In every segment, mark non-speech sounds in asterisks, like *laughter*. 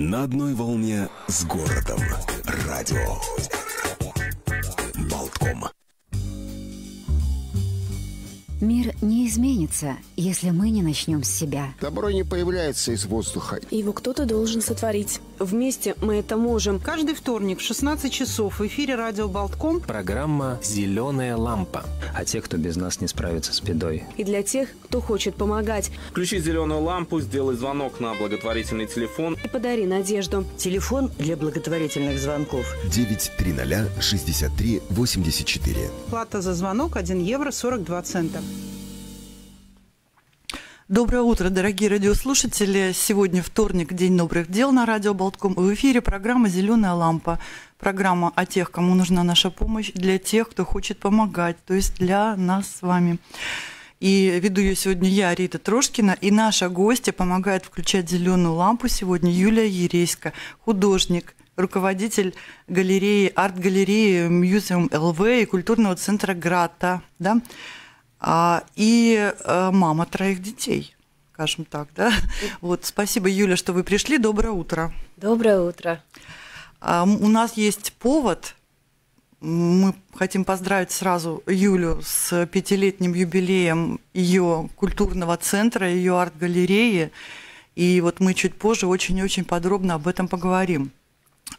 На одной волне с городом. Радио. Болтком. Мир не изменится, если мы не начнем с себя. Добро не появляется из воздуха. Его кто-то должен сотворить. Вместе мы это можем. Каждый вторник в 16 часов в эфире радио Болтком. Программа «Зеленая лампа». А те, кто без нас не справится с бедой. И для тех, кто хочет помогать. Включи зеленую лампу, сделай звонок на благотворительный телефон. И подари надежду. Телефон для благотворительных звонков. 930 63 84. Плата за звонок 1 евро 42 цента. Доброе утро, дорогие радиослушатели. Сегодня вторник, День добрых дел на радио Болтком. В эфире программа «Зеленая лампа». Программа о тех, кому нужна наша помощь, для тех, кто хочет помогать, то есть для нас с вами. И веду ее сегодня я, Рита Трошкина, и наша гостья помогает включать зеленую лампу сегодня Юлия Ереська, художник, руководитель галереи, арт-галереи Museum LV и культурного центра Grata. Да? А, и а, мама троих детей, скажем так, да. *laughs* Вот, спасибо, Юля, что вы пришли. Доброе утро. Доброе утро. А, у нас есть повод. Мы хотим поздравить сразу Юлю с пятилетним юбилеем ее культурного центра, ее арт-галереи. И вот мы чуть позже очень-очень подробно об этом поговорим.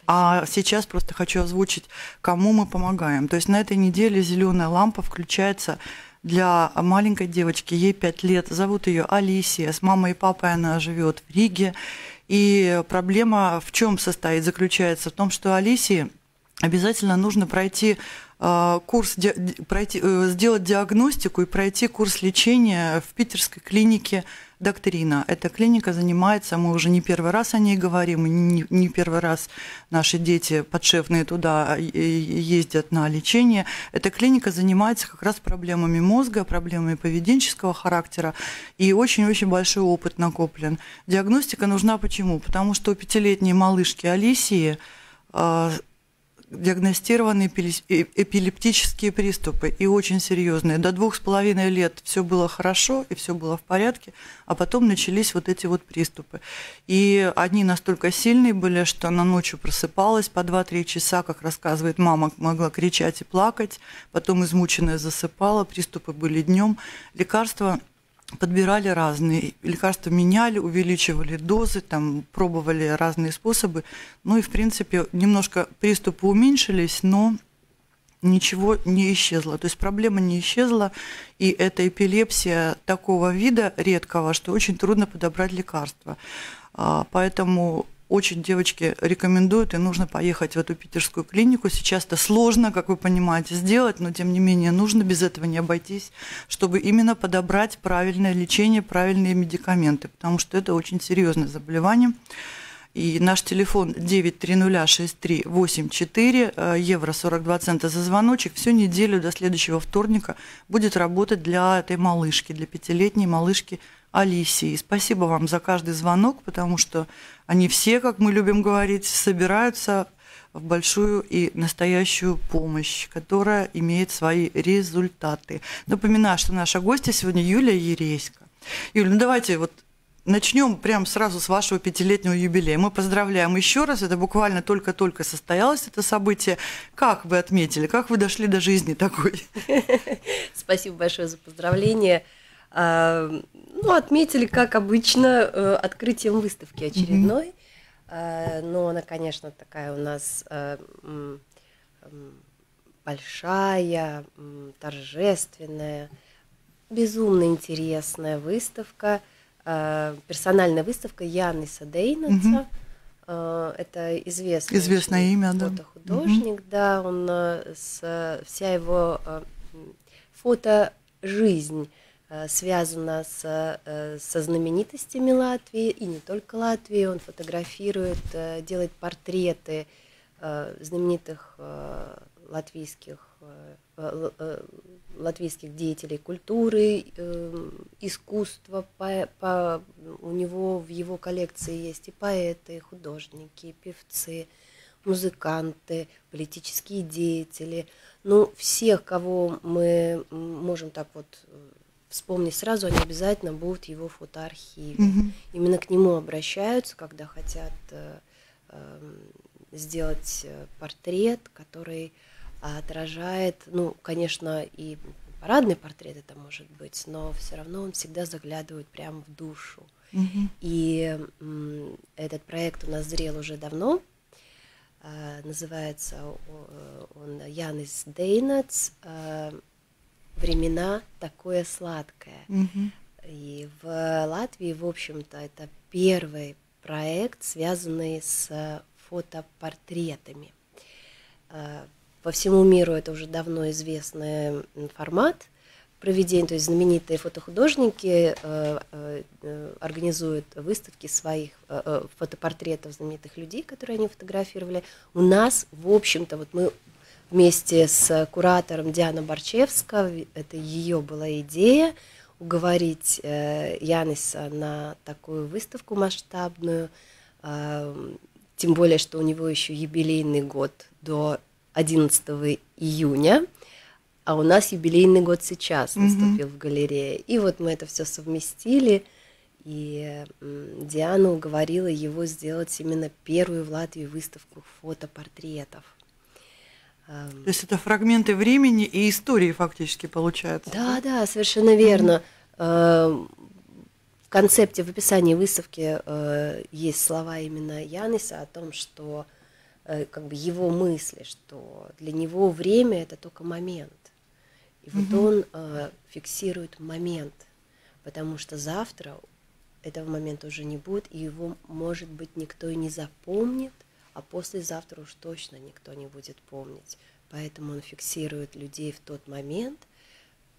А сейчас просто хочу озвучить, кому мы помогаем. То есть на этой неделе зеленая лампа включается для маленькой девочки, ей 5 лет, зовут ее Алисия, с мамой и папой она живет в Риге. И проблема в чем состоит? Заключается в том, что Алисии обязательно нужно пройти э, курс, пройти, э, сделать диагностику и пройти курс лечения в питерской клинике доктрина. Эта клиника занимается, мы уже не первый раз о ней говорим, не, первый раз наши дети подшефные туда ездят на лечение. Эта клиника занимается как раз проблемами мозга, проблемами поведенческого характера, и очень-очень большой опыт накоплен. Диагностика нужна почему? Потому что у пятилетней малышки Алисии а, диагностированы эпилептические приступы, и очень серьезные. До двух с половиной лет все было хорошо, и все было в порядке, а потом начались вот эти вот приступы. И они настолько сильные были, что она ночью просыпалась по 2-3 часа, как рассказывает мама, могла кричать и плакать, потом измученная засыпала, приступы были днем. Лекарства подбирали разные лекарства, меняли, увеличивали дозы, там пробовали разные способы. Ну и, в принципе, немножко приступы уменьшились, но ничего не исчезло. То есть проблема не исчезла, и это эпилепсия такого вида редкого, что очень трудно подобрать лекарства. А, поэтому очень девочки рекомендуют, и нужно поехать в эту питерскую клинику. Сейчас это сложно, как вы понимаете, сделать, но тем не менее нужно без этого не обойтись, чтобы именно подобрать правильное лечение, правильные медикаменты, потому что это очень серьезное заболевание. И наш телефон 9306384, э, евро 42 цента за звоночек. Всю неделю до следующего вторника будет работать для этой малышки, для пятилетней малышки Алисии. Спасибо вам за каждый звонок, потому что они все, как мы любим говорить, собираются в большую и настоящую помощь, которая имеет свои результаты. Напоминаю, что наша гостья сегодня Юлия Ереська. Юля, ну давайте вот начнем прямо сразу с вашего пятилетнего юбилея. Мы поздравляем еще раз, это буквально только-только состоялось это событие. Как вы отметили, как вы дошли до жизни такой? *laughs* Спасибо большое за поздравление. А, ну, отметили, как обычно, э, открытием выставки очередной. Mm-hmm. Но она, конечно, такая у нас э, большая, торжественная, безумно интересная выставка, э, персональная выставка Яны Садейнаца. Mm-hmm. Это известный известное имя, да. Фотохудожник, mm-hmm. да, он с вся его фото жизнь Э, связана с, э, со знаменитостями Латвии, и не только Латвии. Он фотографирует, э, делает портреты знаменитых латвийских, латвийских деятелей культуры, искусства. У него в его коллекции есть и поэты, и художники, и певцы, музыканты, политические деятели. Ну, всех, кого мы можем так вот вспомнить сразу, они обязательно будут в его фотоархиве. Угу. Именно к нему обращаются, когда хотят э, эм, сделать э, портрет, который отражает, ну, конечно, и парадный портрет это может быть, но все равно он всегда заглядывает прямо в душу. Мгм. И м, этот проект у нас зрел уже давно. А, Называется о- он Янис Дейнац э, «Времена такое сладкое». Мгм. И в Латвии, в общем-то, это первый проект, связанный с фотопортретами. Э, По всему миру это уже давно известный формат проведения, то есть знаменитые фотохудожники э, э, э, организуют выставки своих э, э, фотопортретов знаменитых людей, которые они фотографировали. У нас, в общем-то, вот мы вместе с куратором Диана Борчевска, это ее была идея, уговорить э, Яниса на такую выставку масштабную, э, тем более, что у него еще юбилейный год до 11 июня, а у нас юбилейный год сейчас Мгм. наступил в галерее. И вот мы это все совместили, и Диана уговорила его сделать именно первую в Латвии выставку фотопортретов. Эм, То есть это фрагменты времени и истории фактически получается. Да, да, совершенно верно. Э, В концепте, в описании выставки э, есть слова именно Яниса о том, что э, как бы его мысли, что для него время это только момент. И вот он э, фиксирует момент, потому что завтра этого момента уже не будет, и его, может быть, никто и не запомнит, а послезавтра уж точно никто не будет помнить. Поэтому он фиксирует людей в тот момент,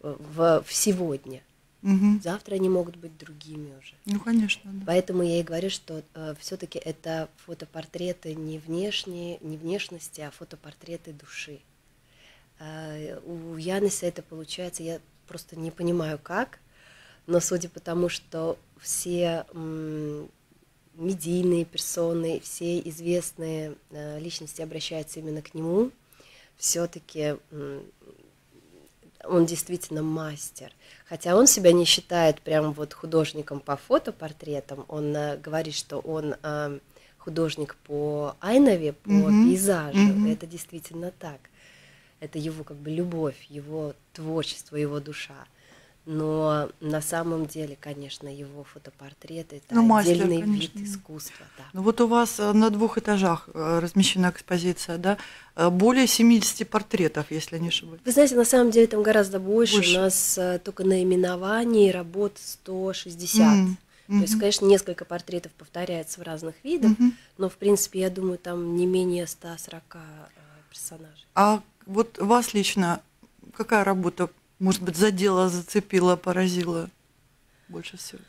э, в, в сегодня. Мгм. Завтра они могут быть другими уже. Ну, конечно, да. Поэтому я и говорю, что все-таки это фотопортреты не внешние, не внешности, а фотопортреты души. Э, у Яниса это получается, я просто не понимаю как, но судя по тому, что все медийные персоны, все известные э, личности обращаются именно к нему, все-таки он действительно мастер. Хотя он себя не считает прям вот художником по фотопортретам, он э, говорит, что он э, художник по айнове, по Мгм, пейзажу. мгм. Это действительно так. Это его как бы любовь, его творчество, его душа. Но на самом деле, конечно, его фотопортреты это Ну, мастер, отдельный конечно, вид искусства. Да. Ну вот у вас э, на двух этажах э, размещена экспозиция, да? Э, Более 70 портретов, если не ошибаюсь. Вы знаете, на самом деле там гораздо больше. Больше. У нас только наименований работ 160. М, То есть, конечно, несколько портретов повторяется в разных видах, Мгм. но, в принципе, я думаю, там не менее 140 э, персонажей. А вот вас лично какая работа, может быть, задела, зацепила, поразила больше всего?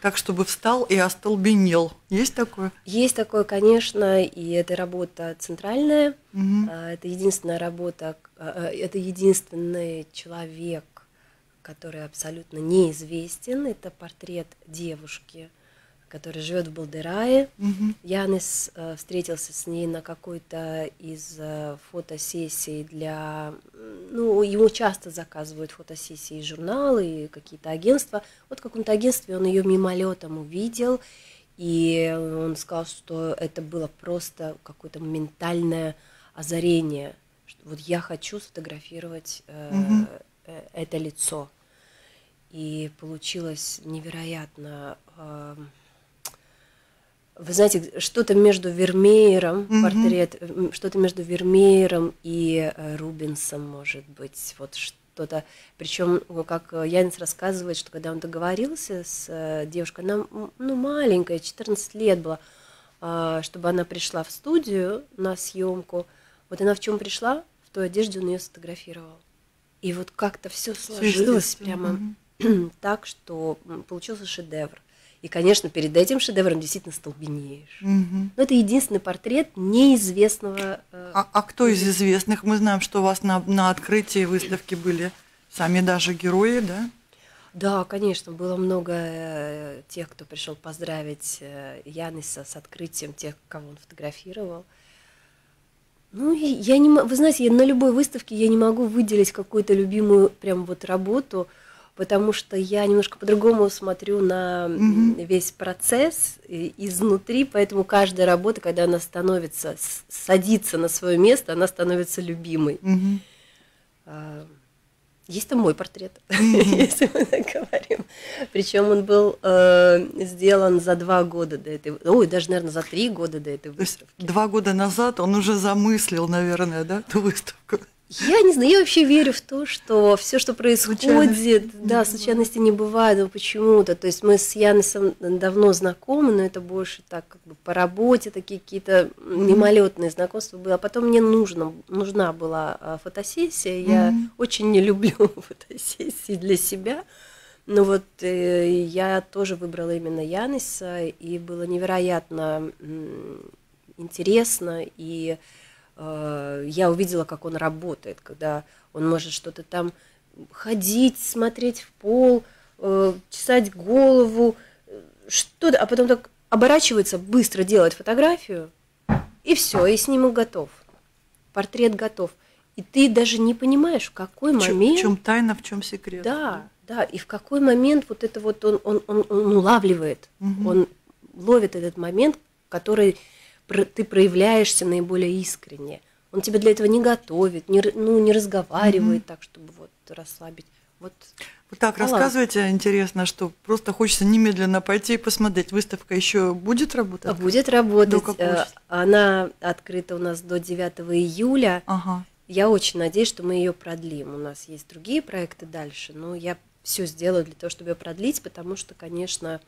Так, чтобы встал и остолбенел. Есть такое? Есть такое, конечно, и это работа центральная. А, Это единственная работа, а, а, это единственный человек, который абсолютно неизвестен. Это портрет девушки, которая живет в Балдерае. Мгм. Янис э, встретился с ней на какой-то из э, фотосессий для... Ну, ему часто заказывают фотосессии журналы и какие-то агентства. Вот в каком-то агентстве он ее мимолетом увидел, и он сказал, что это было просто какое-то ментальное озарение. что Вот я хочу сфотографировать э, э, это лицо. И получилось невероятно... эм, вы знаете, что-то между Вермеером, Мгм. портрет, что-то между Вермеером и э, Рубинсом, может быть, вот что-то. Причем, как э, Янис рассказывает, что когда он договорился с э, девушкой, она ну, маленькая, 14 лет была, а, чтобы она пришла в студию на съемку. Вот она в чем пришла, в той одежде он ее сфотографировал. И вот как-то все сложилось прямо *clears throat* так, что получился шедевр. И, конечно, перед этим шедевром действительно столбенеешь. Мгм. Но это единственный портрет неизвестного. э, А, а кто из известных? Мы знаем, что у вас на, на открытии выставки были сами даже герои, да? Да, конечно, было много э, тех, кто пришел поздравить э, Яниса с открытием, тех, кого он фотографировал. Ну, я не, вы знаете, я на любой выставке я не могу выделить какую-то любимую прям вот работу. Потому что я немножко по-другому смотрю на Мгм. весь процесс изнутри, поэтому каждая работа, когда она становится, садится на свое место, она становится любимой. А, Есть там мой портрет, *laughs* если мы так говорим. Причем он был э, сделан за два года до этой, ой, даже, наверное, за три года до этой выставки. два года назад он уже замыслил, наверное, да, эту выставку. Я не знаю, я вообще верю в то, что все, что происходит, да, случайности не бывает, но почему-то. То есть мы с Янисом давно знакомы, но это больше так как бы по работе, такие какие-то мимолетные знакомства были. А потом мне нужно, нужна была а, фотосессия. Я очень не люблю *laughs* фотосессии для себя. Но вот э, я тоже выбрала именно Яниса, и было невероятно м, интересно и я увидела, как он работает, когда он может что-то там ходить, смотреть в пол, э, чесать голову, э, что-то, а потом так оборачивается, быстро делает фотографию, и все, и снимок готов. Портрет готов. И ты даже не понимаешь, в какой В чём- момент... В чем тайна, в чем секрет? Да, да, и в какой момент вот это вот он, он, он, он улавливает, Мгм. он ловит этот момент, который ты проявляешься наиболее искренне. Он тебя для этого не готовит, не, ну, не разговаривает так, чтобы вот расслабить. Вот Вы так Талант. рассказываете, интересно, что просто хочется немедленно пойти и посмотреть. Выставка еще будет работать? будет работать. До Э? Она открыта у нас до 9 июля. Ага. Я очень надеюсь, что мы ее продлим. У нас есть другие проекты дальше, но я все сделаю для того, чтобы ее продлить, потому что, конечно,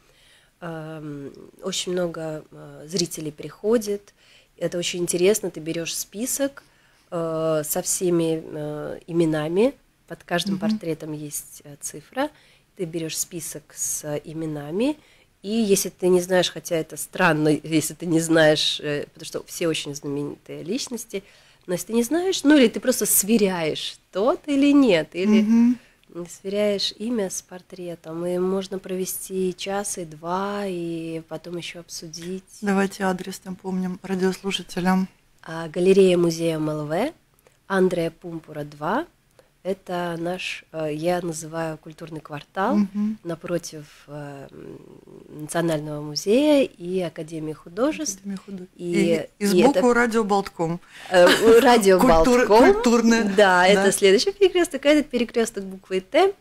очень много э, зрителей приходит. Это очень интересно. Ты берешь список э, со всеми э, именами. Под каждым Мгм. портретом есть цифра. Ты берешь список с именами. И если ты не знаешь, хотя это странно, *laughs* если ты не знаешь, потому что все очень знаменитые личности, но если ты не знаешь, ну или ты просто сверяешь, тот или нет, или Мгм. Сверяешь имя с портретом, и можно провести час и два, и потом еще обсудить. Давайте адрес там помним радиослушателям. А, галерея музея МЛВ, Андрея Пумпура 2. Это наш, э, я называю культурный квартал Мгм. напротив э, Национального музея и Академии художеств. Академия художеств. И- И, и и сбоку это- радио Болтком. Э, Радио Культура- Болтком. культурное. Да, Да. это следующий перекресток. Этот перекресток буквы Т.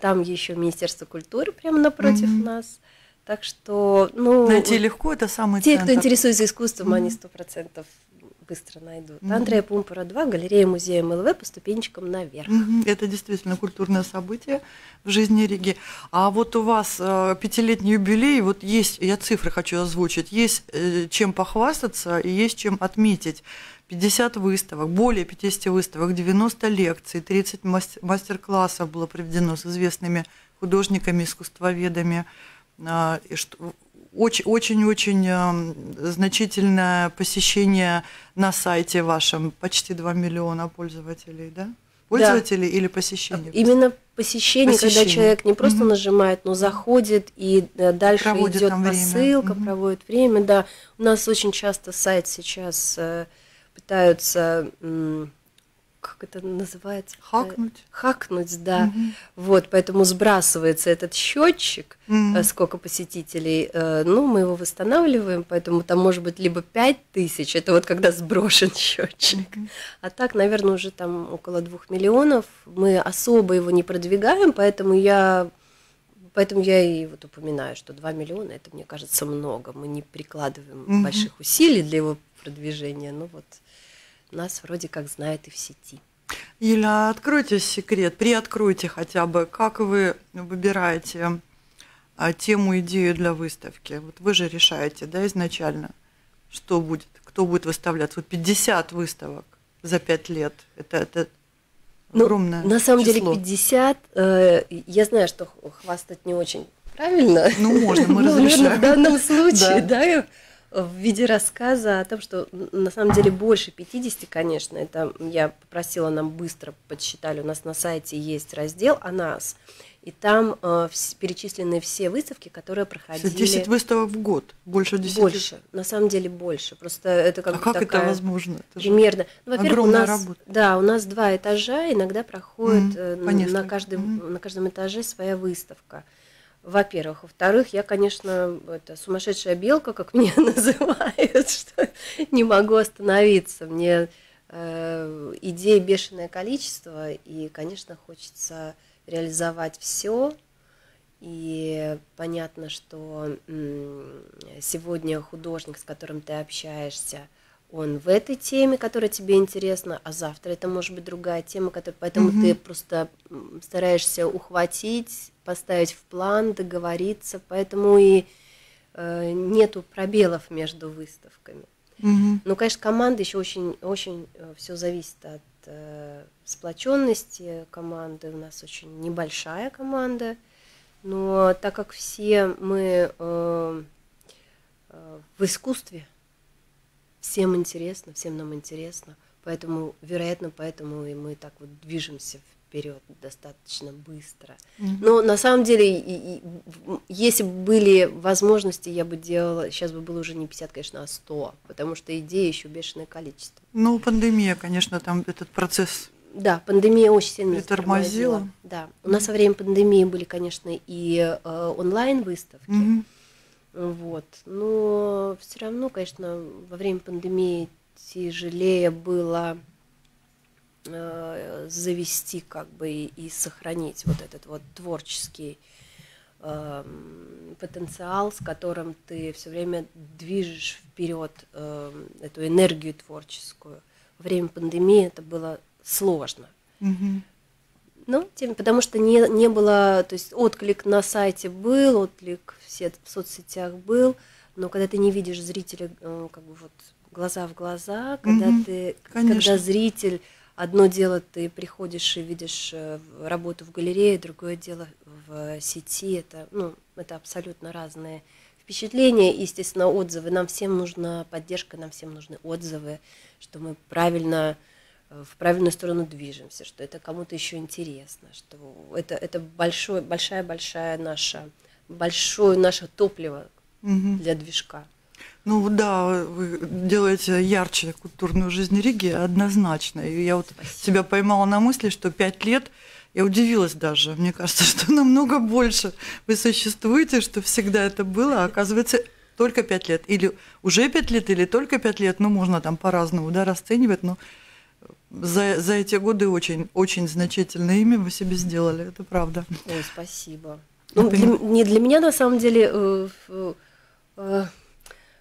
Там еще Министерство культуры прямо напротив нас. Так что, ну, Найти легко, это самый те, центр. кто интересуется искусством, они сто процентов быстро найдут. Мгм. Андрея Пумпура 2, галерея музея МЛВ по ступенечкам наверх. Мгм. Это действительно культурное событие в жизни Риги. А вот у вас э, пятилетний юбилей, вот есть, я цифры хочу озвучить, есть э, чем похвастаться и есть чем отметить. 50 выставок, более 50 выставок, 90 лекций, 30 мас- мастер-классов было проведено с известными художниками, искусствоведами. А, и что- Очень-очень эм, значительное посещение на сайте вашем, почти 2 миллиона пользователей, да? Пользователей или посещений? Именно посещение, когда Посещение. человек не просто Мгм. нажимает, но заходит и э, дальше Проводит идет там время. посылка, Мгм. проводит время. Да, у нас очень часто сайт сейчас э, пытаются, как это называется? Хакнуть? Э, Хакнуть, да. Мгм. Вот, поэтому сбрасывается этот счетчик, э, сколько посетителей, э, ну, мы его восстанавливаем, поэтому там может быть либо 5 тысяч, это вот когда сброшен *laughs* счетчик, а так, наверное, уже там около двух миллионов. Мы особо его не продвигаем, поэтому я, поэтому я и вот упоминаю, что 2 миллиона, это, мне кажется, много. Мы не прикладываем Мгм. больших усилий для его продвижения, ну вот нас вроде как знают и в сети. Еля, откройте секрет, приоткройте хотя бы, как вы выбираете а, тему, идею для выставки. Вот вы же решаете, да, изначально, что будет, кто будет выставляться. Вот 50 выставок за 5 лет. Это, это Ну, огромное На самом деле число. 50, э, я знаю, что хвастать не очень правильно. Ну, можно, мы *laughs* Ну, разрешаем. в данном *laughs* случае, Да. В виде рассказа о том, что на самом деле больше 50, конечно, это я попросила нам быстро подсчитали, у нас на сайте есть раздел о нас, И там э, вс- перечислены все выставки, которые проходили. 10 выставок в год, больше 10. Больше, на самом деле больше. Просто это как а как такая... это возможно? Это Примерно. Ну, во-первых, у нас, работа. да, у нас два этажа, иногда проходит Мгм, э, по на, каждом, Мгм. на каждом этаже своя выставка. Во-первых. Во-вторых, я, конечно, это сумасшедшая белка, как меня *laughs* называют, что не могу остановиться. Мне э, идей бешеное количество, и, конечно, хочется реализовать все. И понятно, что сегодня художник, с которым ты общаешься, он в этой теме, которая тебе интересна, а завтра это может быть другая тема, которая, поэтому Мгм. ты просто стараешься ухватить, поставить в план, договориться, поэтому и э, нету пробелов между выставками. Мгм. Ну, конечно, команда еще очень, очень все зависит от э, сплоченности команды. У нас очень небольшая команда, но так как все мы э, э, в искусстве, всем интересно, всем нам интересно, поэтому, вероятно, поэтому и мы так вот движемся вперед достаточно быстро. Мгм. Но на самом деле, и- и в- если бы были возможности, я бы делала, сейчас бы было уже не 50, конечно, а 100, потому что идей еще бешеное количество. Ну, пандемия, конечно, там этот процесс. Да, пандемия очень сильно Притормозила. Да, у нас во время пандемии были, конечно, и э, онлайн-выставки, Мгм. Вот, но все равно, конечно, во время пандемии тяжелее было э, завести как бы и, и сохранить вот этот вот творческий эм, потенциал, с которым ты все время движешь вперед эм, эту энергию творческую. Во время пандемии это было сложно. Мгм. Ну, тем, потому что не, не было, то есть отклик на сайте был, отклик в, сет- в соцсетях был, но когда ты не видишь зрителя, э, как бы вот глаза в глаза, когда Мгм, ты, конечно. когда зритель, одно дело ты приходишь и видишь э, работу в галерее, другое дело в сети, это, ну, это абсолютно разные впечатления, и, естественно, отзывы. Нам всем нужна поддержка, нам всем нужны отзывы, что мы правильно в правильную сторону движемся, что это кому-то еще интересно, что это, это большое, большая, большая наша, большое наше топливо Мгм. для движка. Ну да, вы делаете ярче культурную жизнь Риги однозначно. И я вот себя поймала на мысли, что пять лет, я удивилась даже. Мне кажется, *laughs* что намного больше вы существуете, что всегда это было, а оказывается только пять лет. Или уже пять лет, или только пять лет. Ну, можно там по-разному да, расценивать, но за, за эти годы очень, очень значительное имя вы себе сделали, это правда. Ой, спасибо. Ну, для, не для меня на самом деле, э, э, э,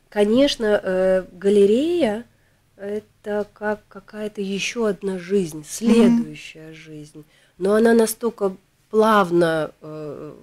конечно, э, галерея это как какая-то еще одна жизнь, следующая жизнь, но она настолько плавно э,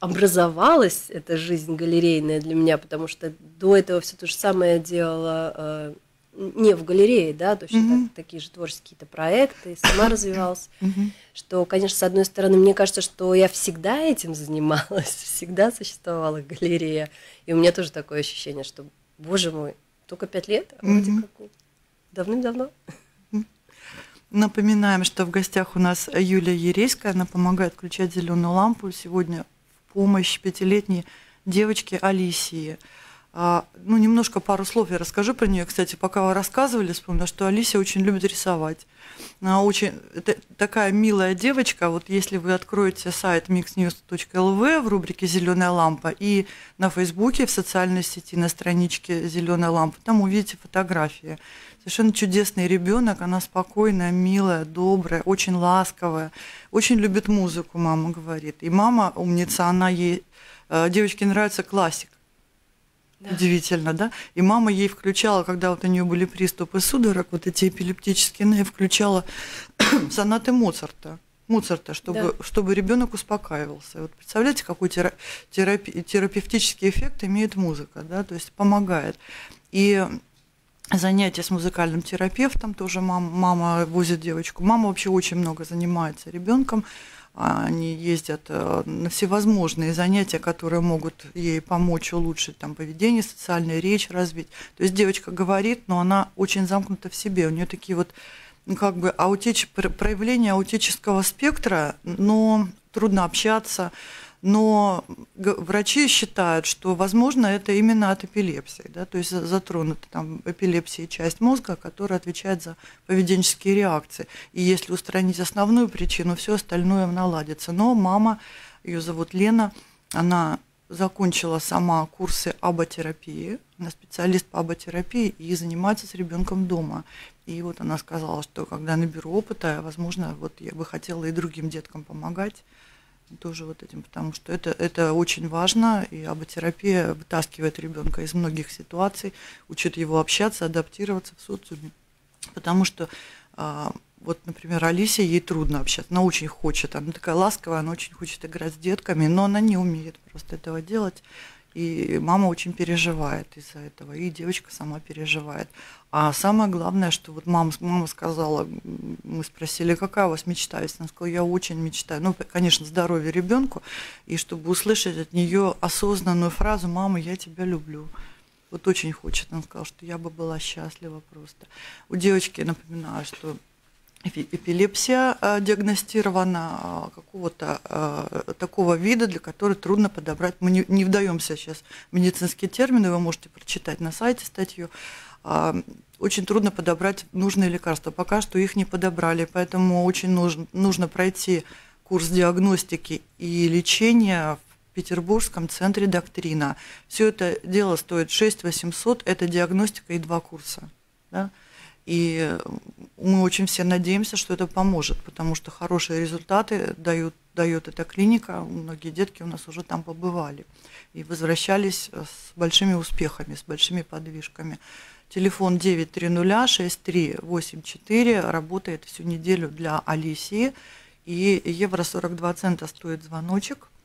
образовалась эта жизнь галерейная для меня, потому что до этого все то же самое делала э, не в галерее, да, точно Мгм. так, такие же творческие какие-то проекты, сама *coughs* развивалась Мгм. что, конечно, с одной стороны, мне кажется, что я всегда этим занималась, *laughs* всегда существовала галерея, и у меня тоже такое ощущение, что, боже мой, только пять лет, а вроде Мгм. как давным-давно. Напоминаем, что в гостях у нас Юлия Ерейская. Она помогает включать зеленую лампу. Сегодня в помощь пятилетней девочке Алисии. А, ну, немножко пару слов я расскажу про нее. Кстати, пока вы рассказывали, вспомнила, что Алисия очень любит рисовать. Она очень это такая милая девочка. Вот если вы откроете сайт mixnews.lv в рубрике Зеленая лампа и на Фейсбуке, в социальной сети, на страничке Зеленая лампа, там увидите фотографии. Совершенно чудесный ребенок, она спокойная, милая, добрая, очень ласковая, очень любит музыку, мама говорит. И мама умница, она ей э, девочке нравится классик. Удивительно, да? И мама ей включала, когда вот у нее были приступы судорог, вот эти эпилептические, она ей включала *clears throat* сонаты Моцарта. Моцарта, чтобы, чтобы ребенок успокаивался. Вот представляете, какой тера- терапи- терапевтический эффект имеет музыка, да, то есть помогает. И занятия с музыкальным терапевтом тоже мама, мама возит девочку. Мама вообще очень много занимается ребенком. Они ездят э, на всевозможные занятия, которые могут ей помочь улучшить там, поведение, социальную речь развить. То есть девочка говорит, но она очень замкнута в себе. У нее такие вот ну, как бы аутич... проявления аутического спектра, но трудно общаться. Но врачи считают, что, возможно, это именно от эпилепсии, да, то есть затронута там эпилепсия часть мозга, которая отвечает за поведенческие реакции. И если устранить основную причину, все остальное наладится. Но мама, ее зовут Лена, она закончила сама курсы аботерапии, она специалист по аботерапии и занимается с ребенком дома. И вот она сказала, что когда наберу опыта, возможно, вот я бы хотела и другим деткам помогать тоже вот этим, потому что это, это очень важно, и аботерапия вытаскивает ребенка из многих ситуаций, учит его общаться, адаптироваться в социуме. Потому что а, вот, например, Алисе, ей трудно общаться, она очень хочет, она такая ласковая, она очень хочет играть с детками, но она не умеет просто этого делать. И мама очень переживает из-за этого, и девочка сама переживает. А самое главное, что вот мама, мама сказала, мы спросили, какая у вас мечта, она сказала, я очень мечтаю, ну, конечно, здоровье ребенку, и чтобы услышать от нее осознанную фразу «мама, я тебя люблю». Вот очень хочет. Она сказала, что я бы была счастлива просто. У девочки, напоминаю, что эпилепсия э, диагностирована э, какого-то э, такого вида, для которого трудно подобрать. Мы не, не вдаемся сейчас в медицинские термины, вы можете прочитать на сайте статью. Очень трудно подобрать нужные лекарства. Пока что их не подобрали, поэтому очень нужно, нужно пройти курс диагностики и лечения в Петербургском центре «Доктрина». Все это дело стоит 6 800, это диагностика и два курса. Да? И мы очень все надеемся, что это поможет, потому что хорошие результаты дают, дает эта клиника. Многие детки у нас уже там побывали и возвращались с большими успехами, с большими подвижками. Телефон 930-6384 работает всю неделю для Алисии. И евро 42 цента стоит звоночек –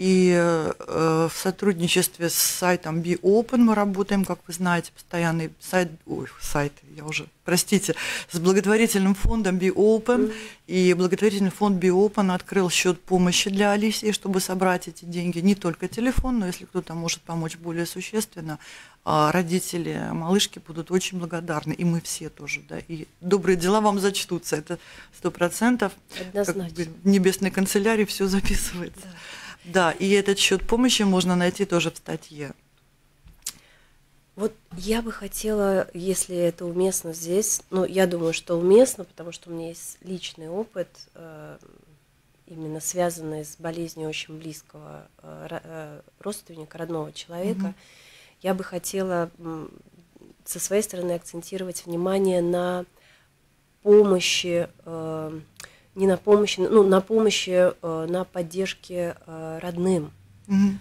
и э, в сотрудничестве с сайтом BeOpen мы работаем, как вы знаете, постоянный сайт, ой, сайт, я уже, простите, с благотворительным фондом BeOpen. Mm-hmm. И благотворительный фонд BeOpen открыл счет помощи для Алисии, чтобы собрать эти деньги. Не только телефон, но если кто-то может помочь более существенно, а родители малышки будут очень благодарны, и мы все тоже, да, и добрые дела вам зачтутся, это сто процентов. Однозначно. Как бы в небесной канцелярии все записывается. Да. Да, и этот счет помощи можно найти тоже в статье. Вот я бы хотела, если это уместно здесь, ну, я думаю, что уместно, потому что у меня есть личный опыт, э, именно связанный с болезнью очень близкого э, э родственника, родного человека. Угу. Я бы хотела со своей стороны акцентировать внимание на помощи не на помощи, ну, на помощи, э, на поддержке э, родным. Mm-hmm.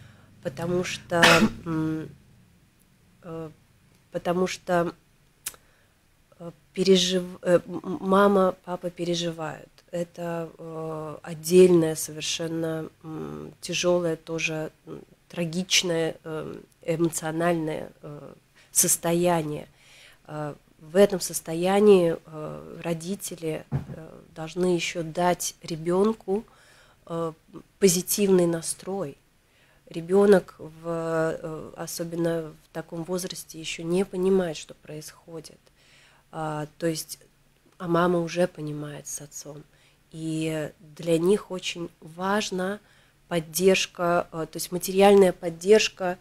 Потому что, э, потому что пережив... мама, папа переживают. Это отдельное, совершенно тяжелое, тоже трагичное эмоциональное состояние в этом состоянии э, родители э, должны еще дать ребенку э, позитивный настрой. Ребенок, в, особенно в таком возрасте, еще не понимает, что происходит. А, то есть, а мама уже понимает с отцом. И для них очень важна поддержка, то есть материальная поддержка,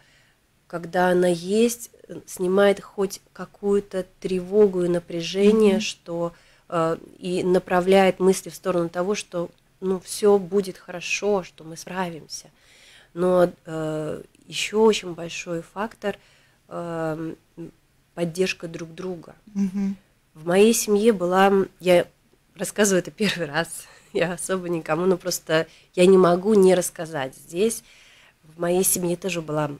когда она есть, снимает хоть какую-то тревогу и напряжение, mm-hmm. что э, и направляет мысли в сторону того, что ну все будет хорошо, что мы справимся. Но э, еще очень большой фактор э, поддержка друг друга. Mm-hmm. В моей семье была, я рассказываю это *laughs* первый раз, я особо никому, но просто я не могу не рассказать здесь. В моей семье тоже была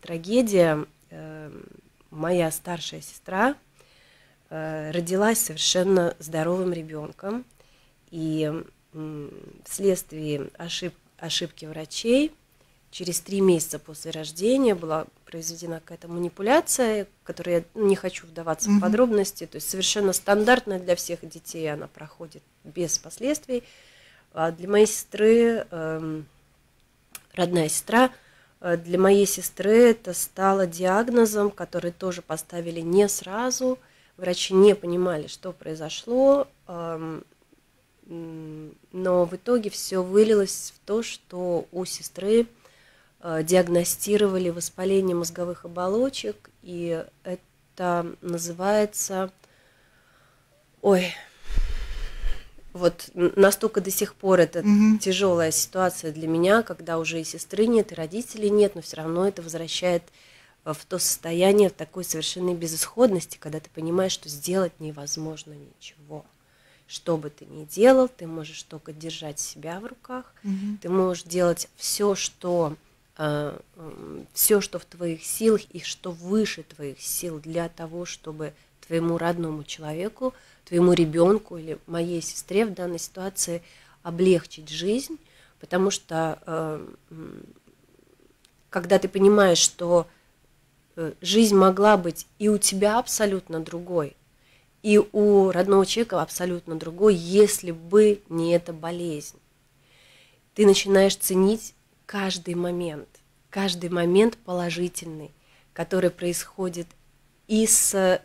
трагедия. Эм, моя старшая сестра э, родилась совершенно здоровым ребенком, и вследствие ошиб, ошибки врачей через три месяца после рождения была произведена какая-то манипуляция, которую я не хочу вдаваться mm-hmm. в подробности, то есть совершенно стандартная для всех детей, она проходит без последствий. А для моей сестры, э, родная сестра, Э, для моей сестры это стало диагнозом, который тоже поставили не сразу. Врачи не понимали, что произошло. но в итоге все вылилось в то, что у сестры э, диагностировали воспаление мозговых оболочек, и это называется... Ой, вот настолько до сих пор это угу. тяжелая ситуация для меня, когда уже и сестры нет, и родителей нет, но все равно это возвращает э, в то состояние, в такой совершенной безысходности, когда ты понимаешь, что сделать невозможно ничего. Что бы ты ни делал, ты можешь только держать себя в руках, угу. ты можешь делать все, что э, все, что в твоих силах и что выше твоих сил для того, чтобы твоему родному человеку твоему ребенку или моей сестре в данной ситуации облегчить жизнь, потому что э, когда ты понимаешь, что э, жизнь могла быть и у тебя абсолютно другой, и у родного человека абсолютно другой, если бы не эта болезнь. Ты начинаешь ценить каждый момент, каждый момент положительный, который происходит и с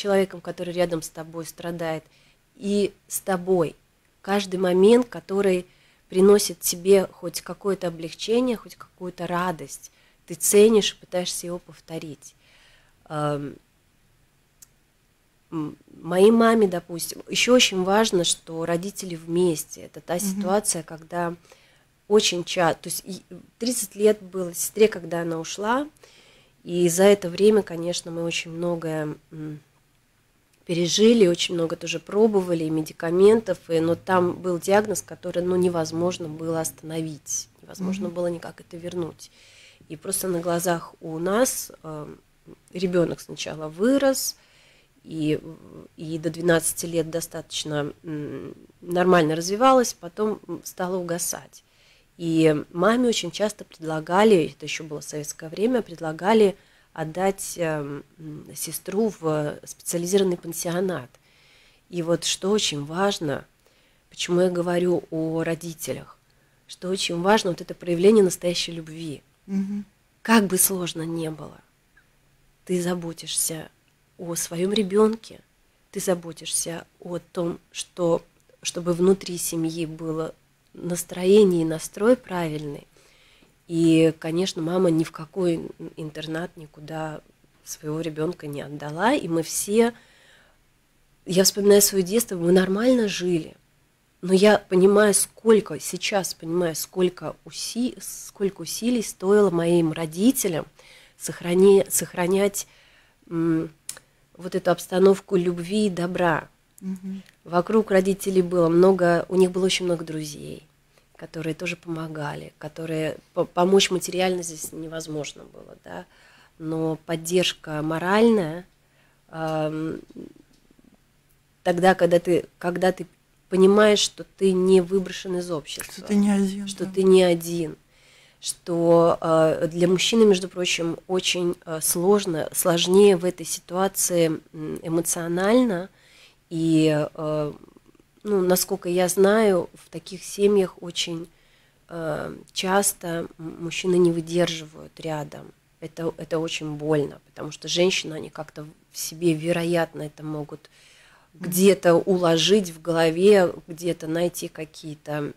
человеком, который рядом с тобой страдает, и с тобой. Каждый момент, который приносит тебе хоть какое-то облегчение, хоть какую-то радость, ты ценишь и пытаешься его повторить. Моей маме, допустим, еще очень важно, что родители вместе. Это та mm-hmm. ситуация, когда очень часто, то есть 30 лет было сестре, когда она ушла, и за это время, конечно, мы очень многое пережили, очень много тоже пробовали и медикаментов, и, но там был диагноз, который ну, невозможно было остановить, невозможно mm-hmm. было никак это вернуть. И просто на глазах у нас э, ребенок сначала вырос, и, и до 12 лет достаточно нормально развивалась, потом стала угасать. И маме очень часто предлагали, это еще было советское время, предлагали отдать эм, сестру в специализированный пансионат. И вот что очень важно, почему я говорю о родителях, что очень важно вот это проявление настоящей любви. Угу. Как бы сложно не было, ты заботишься о своем ребенке, ты заботишься о том, что, чтобы внутри семьи было настроение и настрой правильный, и, конечно, мама ни в какой интернат никуда своего ребенка не отдала, и мы все, я вспоминаю свое детство, мы нормально жили. Но я понимаю, сколько, сейчас понимаю, сколько, уси, сколько усилий стоило моим родителям сохрани, сохранять м, вот эту обстановку любви и добра. Угу. Вокруг родителей было много, у них было очень много друзей которые тоже помогали, которые помочь материально здесь невозможно было, да, но поддержка моральная э, тогда, когда ты, когда ты понимаешь, что ты не выброшен из общества, что ты не один, что да. ты не один, что э, для мужчины, между прочим, очень э, сложно, сложнее в этой ситуации эмоционально и э, ну, насколько я знаю, в таких семьях очень э, часто мужчины не выдерживают рядом. Это, это очень больно, потому что женщины, они как-то в себе, вероятно, это могут где-то уложить в голове, где-то найти какие-то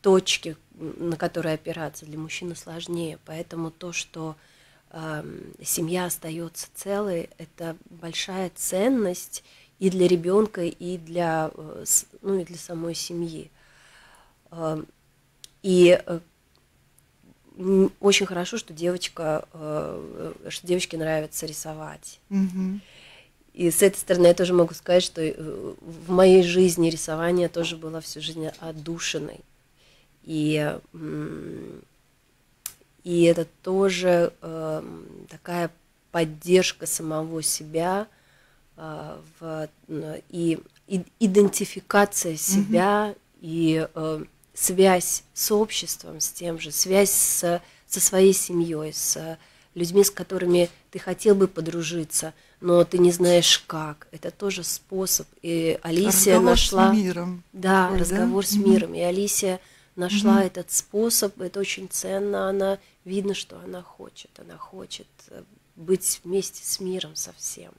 точки, на которые опираться. Для мужчины сложнее. Поэтому то, что э, семья остается целой, это большая ценность и для ребенка, и для, э, ну, и для самой семьи. Эм, и э, очень хорошо, что девочка, э, что девочке нравится рисовать. Угу. И с этой стороны я тоже могу сказать, что в моей жизни рисование тоже было всю жизнь отдушиной. И, и это тоже э, такая поддержка самого себя – в, и, и идентификация себя угу. и э, связь с обществом, с тем же, связь с, со своей семьей, с людьми, с которыми ты хотел бы подружиться, но ты не знаешь как. Это тоже способ. И Алисия разговор нашла... с миром. Да, Такой, разговор да? с миром. И Алисия нашла угу. этот способ. Это очень ценно. Она видно, что она хочет. Она хочет э, быть вместе с миром совсем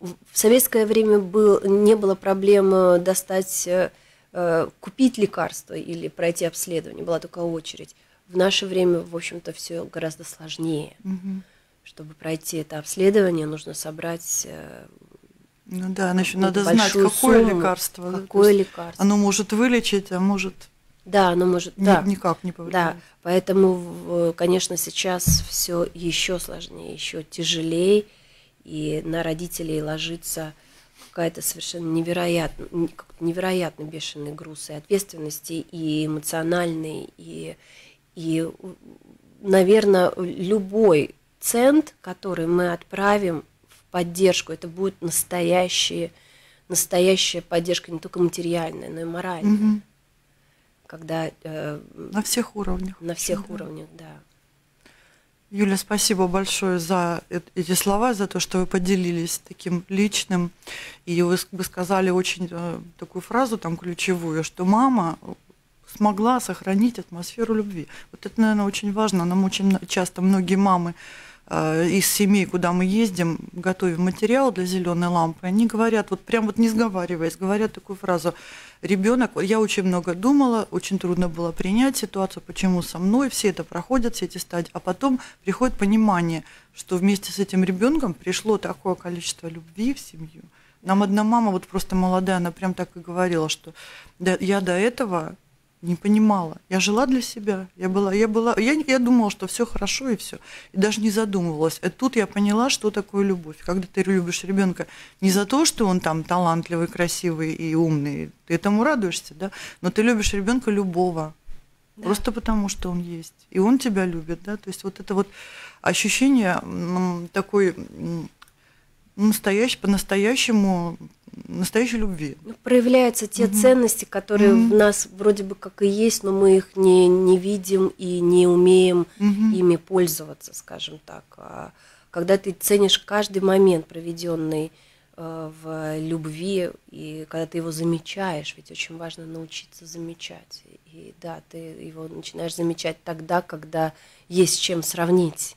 в советское время был, не было проблем достать э, э, купить лекарство или пройти обследование, была только очередь. В наше время, в общем-то, все гораздо сложнее. Мгм. Чтобы пройти это обследование, нужно собрать э, Ну да, какую-то надо знать, какое сумму. лекарство. да, Какое есть лекарство? Оно может вылечить, а может Да, оно может, ни- да. никак не повлиять. Да, поэтому, конечно, сейчас все еще сложнее, еще тяжелее, и на родителей ложится какая-то совершенно невероятно, невероятно бешеный груз и ответственности, и эмоциональный, и, и наверное, любой цент, который мы отправим в поддержку, это будет настоящие, настоящая поддержка не только материальная, но и моральная, Мгм. когда э, На всех уровнях. на всех Да. уровнях, да. Юля, спасибо большое за э- эти слова, за то, что вы поделились таким личным. И вы, вы сказали очень э, такую фразу там ключевую, что мама смогла сохранить атмосферу любви. Вот это, наверное, очень важно. Нам очень часто многие мамы э, из семей, куда мы ездим, готовим материал для зеленой лампы, они говорят, вот прям вот не сговариваясь, говорят такую фразу, ребенок, я очень много думала, очень трудно было принять ситуацию, почему со мной, все это проходят, все эти стадии, а потом приходит понимание, что вместе с этим ребенком пришло такое количество любви в семью. Нам одна мама, вот просто молодая, она прям так и говорила, что я до этого не понимала. Я жила для себя. Я была, я была, я, я думала, что все хорошо и все. И даже не задумывалась. И тут я поняла, что такое любовь. Когда ты любишь ребенка не за то, что он там талантливый, красивый и умный, ты этому радуешься, да, но ты любишь ребенка любого. Просто потому, что он есть. И он тебя любит, да. То есть вот это вот ощущение такой м, настоящей, по-настоящему настоящей любви. Ну, проявляются те Мгм. ценности, которые Мгм. в нас вроде бы как и есть, но мы их не, не видим и не умеем Мгм. ими пользоваться, скажем так. А когда ты ценишь каждый момент, проведенный э, в любви, и когда ты его замечаешь, ведь очень важно научиться замечать. И да, ты его начинаешь замечать тогда, когда есть с чем сравнить.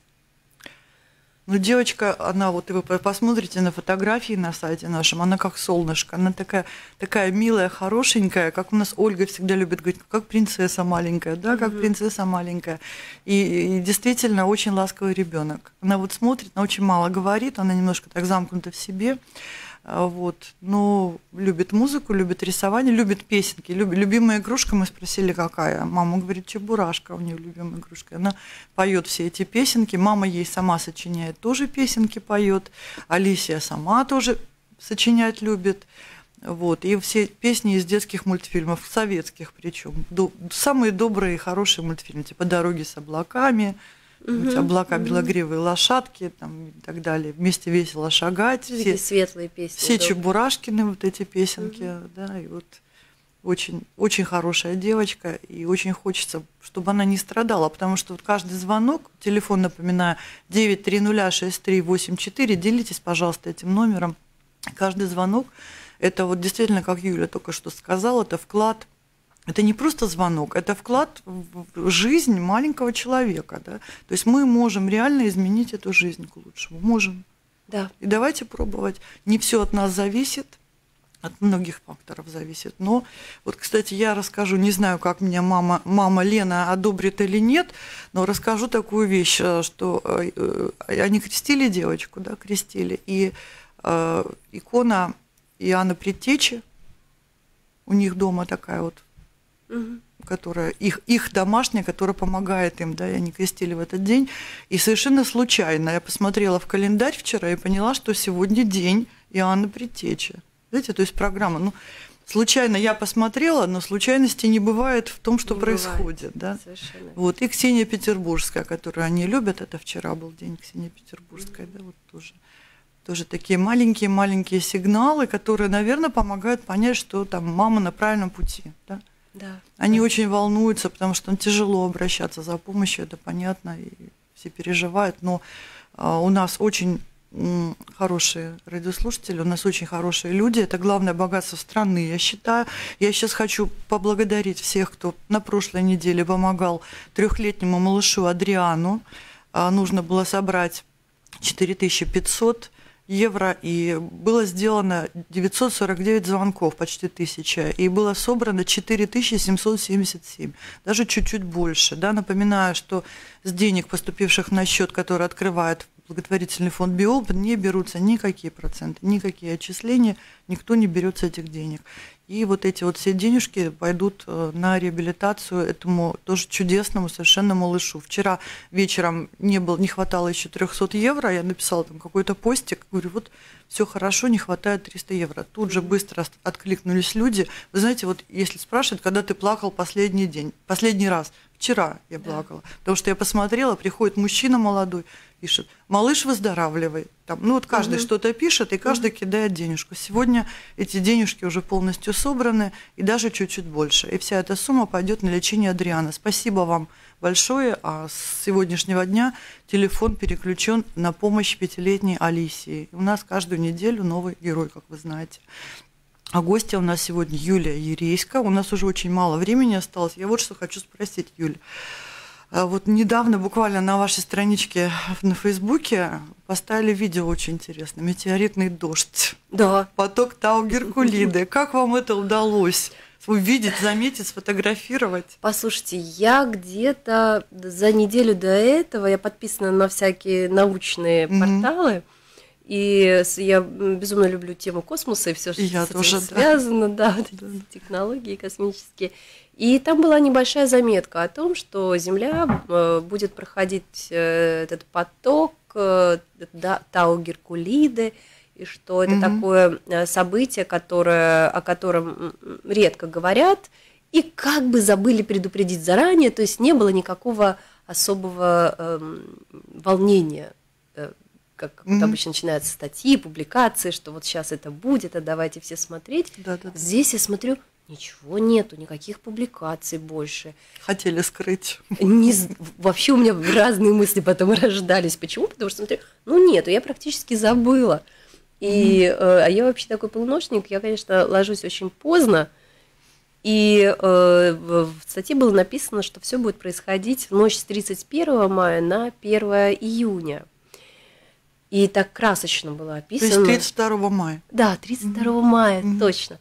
Ну, девочка, она, вот вы посмотрите на фотографии на сайте нашем, она как солнышко, она такая, такая милая, хорошенькая, как у нас Ольга всегда любит говорить, как принцесса маленькая, да, как принцесса маленькая. И, и действительно очень ласковый ребенок. Она вот смотрит, она очень мало говорит, она немножко так замкнута в себе, вот, но любит музыку, любит рисование, любит песенки. Люб- любимая игрушка, мы спросили, какая. Мама говорит, чебурашка у нее любимая игрушка. Она поет все эти песенки. Мама ей сама сочиняет, тоже песенки поет. Алисия сама тоже сочинять любит. Вот. И все песни из детских мультфильмов, советских причем. самые добрые и хорошие мультфильмы, типа «Дороги с облаками», Мгм, облака мгм. белогривые лошадки там, и так далее. Вместе весело шагать. Все, светлые песни. все добрые. Чебурашкины вот эти песенки, да, и вот очень, очень хорошая девочка, и очень хочется, чтобы она не страдала, потому что вот каждый звонок, телефон, напоминаю, 9306384, делитесь, пожалуйста, этим номером. Каждый звонок, это вот действительно, как Юля только что сказала, это вклад это не просто звонок, это вклад в жизнь маленького человека. Да? То есть мы можем реально изменить эту жизнь к лучшему. Можем. Да. И давайте пробовать. Не все от нас зависит, от многих факторов зависит. Но вот, кстати, я расскажу, не знаю, как меня мама, мама Лена одобрит или нет, но расскажу такую вещь, э, что э, они крестили девочку, да, крестили, и э, икона Иоанна Предтечи, у них дома такая вот которая их, их домашняя, которая помогает им, да, и они крестили в этот день. И совершенно случайно я посмотрела в календарь вчера и поняла, что сегодня день Иоанна Предтечи. Знаете, то есть программа, ну, случайно я посмотрела, но случайности не бывает в том, что Не происходит, бывает, да. Совершенно. Вот, и Ксения Петербургская, которую они любят, это вчера был день Ксения Петербургская, да, вот тоже тоже такие маленькие-маленькие сигналы, которые, наверное, помогают понять, что там мама на правильном пути. Да? Да. Они да. очень волнуются, потому что тяжело обращаться за помощью, это понятно, и все переживают. Но а, у нас очень хорошие радиослушатели, у нас очень хорошие люди. Это главное богатство страны, я считаю. Я сейчас хочу поблагодарить всех, кто на прошлой неделе помогал трехлетнему малышу Адриану. А, нужно было собрать 4500 евро, и было сделано 949 звонков, почти тысяча, и было собрано 4777, даже чуть-чуть больше. Да? Напоминаю, что с денег, поступивших на счет, который открывает благотворительный фонд Биолб, не берутся никакие проценты, никакие отчисления, никто не берется этих денег. И вот эти вот все денежки пойдут э, на реабилитацию этому тоже чудесному совершенно малышу. Вчера вечером не, было, не хватало еще 300 евро, я написала там какой-то постик, говорю, вот все хорошо, не хватает 300 евро. Тут же быстро откликнулись люди. Вы знаете, вот если спрашивают, когда ты плакал последний день, последний раз, вчера я плакала, потому что я посмотрела, приходит мужчина молодой, пишет, малыш выздоравливай. Там, ну вот каждый угу. что-то пишет, и каждый угу. кидает денежку. Сегодня эти денежки уже полностью собраны, и даже чуть-чуть больше. И вся эта сумма пойдет на лечение Адриана. Спасибо вам большое. А с сегодняшнего дня телефон переключен на помощь пятилетней Алисии. У нас каждую неделю новый герой, как вы знаете. А гостья у нас сегодня Юлия Ерейска. У нас уже очень мало времени осталось. Я вот что хочу спросить, Юля. А вот недавно буквально на вашей страничке на Фейсбуке поставили видео очень интересное. Метеоритный дождь. Да. Поток Тау Геркулиды. *laughs* Как вам это удалось? увидеть, заметить, сфотографировать? Послушайте, я где-то за неделю до этого, я подписана на всякие научные mm-hmm. порталы, и я безумно люблю тему космоса и все, что я с этим тоже, связано, да, *laughs* да, технологии космические. И там была небольшая заметка о том, что Земля э, будет проходить э, этот поток э, Тау Геркулиды, и что это mm-hmm. такое событие, которое, о котором редко говорят, и как бы забыли предупредить заранее, то есть не было никакого особого э, волнения, как mm-hmm. вот обычно начинаются статьи, публикации, что вот сейчас это будет, а давайте все смотреть. Да-да-да. Здесь я смотрю, Ничего нету, никаких публикаций больше. Хотели скрыть. Не, вообще у меня разные мысли потом рождались. Почему? Потому что смотрю, ну нету, я практически забыла. И, mm э, а я вообще такой полуночник, я, конечно, ложусь очень поздно. И э, в статье было написано, что все будет происходить в ночь с 31 мая на 1 июня. И так красочно было описано. То есть 32 мая. Да, 32 mm мая, mm точно.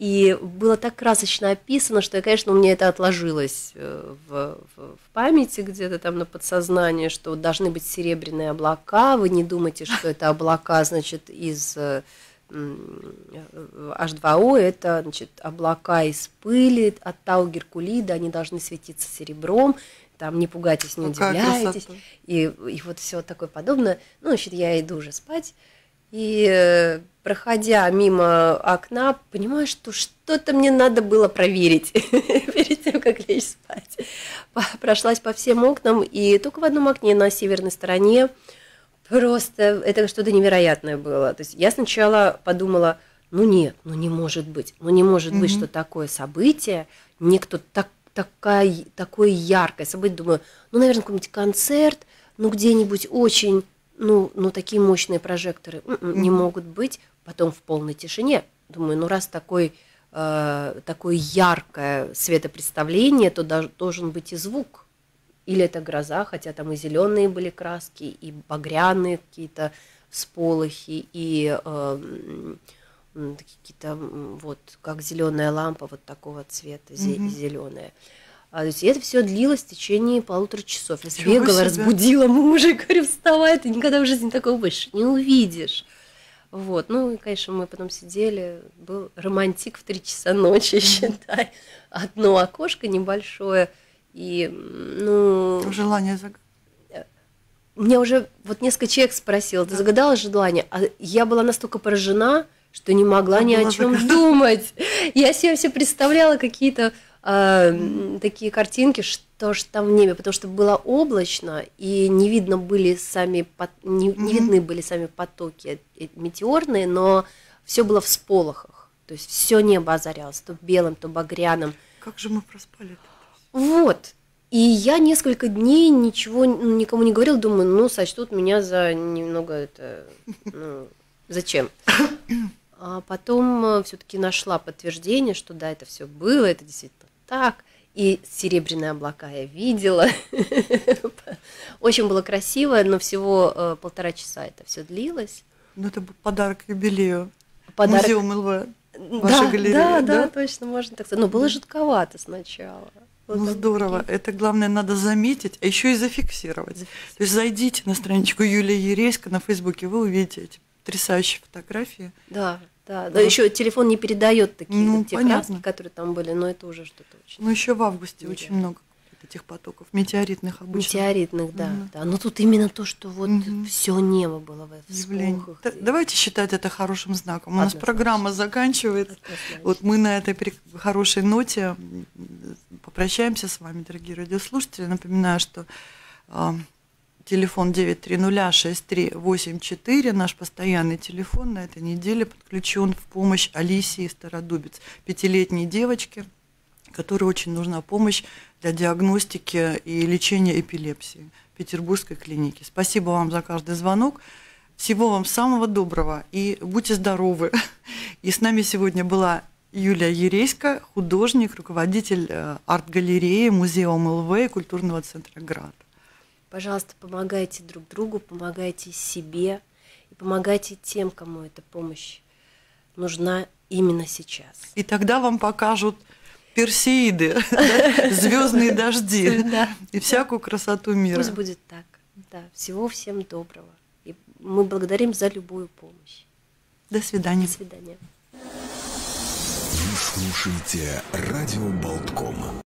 И было так красочно описано, что, конечно, у меня это отложилось э, в, в, в памяти где-то там на подсознании, что должны быть серебряные облака. Вы не думайте, что это облака, значит, из э, H2O, это значит, облака из пыли от Тау Геркулида, они должны светиться серебром, там не пугайтесь, не удивляйтесь. И, и вот все такое подобное. Ну, значит, я иду уже спать. И э, проходя мимо окна, понимаю, что что-то мне надо было проверить *laughs* перед тем, как лечь спать. Прошлась по всем окнам, и только в одном окне на северной стороне просто это что-то невероятное было. То есть я сначала подумала, ну нет, ну не может быть, ну не может mm-hmm. быть, что такое событие, некто так, такая, такое яркое событие. Думаю, ну, наверное, какой-нибудь концерт, ну где-нибудь очень ну, ну такие мощные прожекторы mm-hmm. не могут быть, потом в полной тишине. Думаю, ну раз такой, э, такое яркое светопредставление, то должен быть и звук. Или это гроза, хотя там и зеленые были краски, и багряные какие-то сполохи, и э, какие-то вот как зеленая лампа вот такого цвета, mm-hmm. зеленая. А, то есть это все длилось в течение полутора часов. Я сбегала, разбудила мужа, говорю, вставай, ты никогда в жизни такого больше не увидишь. Вот, ну, и, конечно, мы потом сидели, был романтик в три часа ночи, считай, одно окошко небольшое, и, ну... Желание заг... Меня уже вот несколько человек спросил, ты загадала желание? А я была настолько поражена, что не могла ни о чем думать. Я себе все представляла какие-то э, такие картинки, что ж там в небе, потому что было облачно, и не видно были сами, не, не видны были сами потоки метеорные, но все было в сполохах. То есть все небо озарялось, то белым, то багряным. Как же мы проспали Вот. И я несколько дней ничего никому не говорил, думаю, ну, сочтут меня за немного это, ну, зачем? А потом э, все-таки нашла подтверждение, что да, это все было, это действительно так. И серебряные облака я видела. *laughs* Очень было красиво, но всего э, полтора часа это все длилось. Ну, это подарок юбилею. Подарок... Музеум ЛВ. Ваша да, галерея, да, да, да, точно, можно так сказать. Но было жутковато сначала. Вот ну здорово. Такие. Это главное надо заметить, а еще и зафиксировать. зафиксировать. То есть зайдите на страничку Юлия Ерейска на Фейсбуке, вы увидите эти потрясающие фотографии. Да, да. Да, еще телефон не передает такие ну, те понятно. краски, которые там были, но это уже что-то очень. Ну еще в августе нереально. очень много этих потоков, метеоритных обычно. Метеоритных, да, угу. да. Но тут именно то, что вот угу. все небо было в вспомнах. Да, давайте считать это хорошим знаком. У нас программа заканчивается. Вот мы на этой хорошей ноте попрощаемся с вами, дорогие радиослушатели. Напоминаю, что э, телефон 9306384, наш постоянный телефон на этой неделе подключен в помощь Алисии Стародубец, пятилетней девочке, которой очень нужна помощь для диагностики и лечения эпилепсии Петербургской клинике. Спасибо вам за каждый звонок. Всего вам самого доброго и будьте здоровы. И с нами сегодня была Юлия Ерейска, художник, руководитель э, арт-галереи Музея МЛВ и культурного центра «Град». Пожалуйста, помогайте друг другу, помогайте себе и помогайте тем, кому эта помощь нужна именно сейчас. И тогда вам покажут Персеиды, *laughs* звездные дожди *laughs* и всякую красоту мира. Пусть будет так. Да, всего всем доброго. И мы благодарим за любую помощь. До свидания. До свидания. Вы слушаете радио Болтком.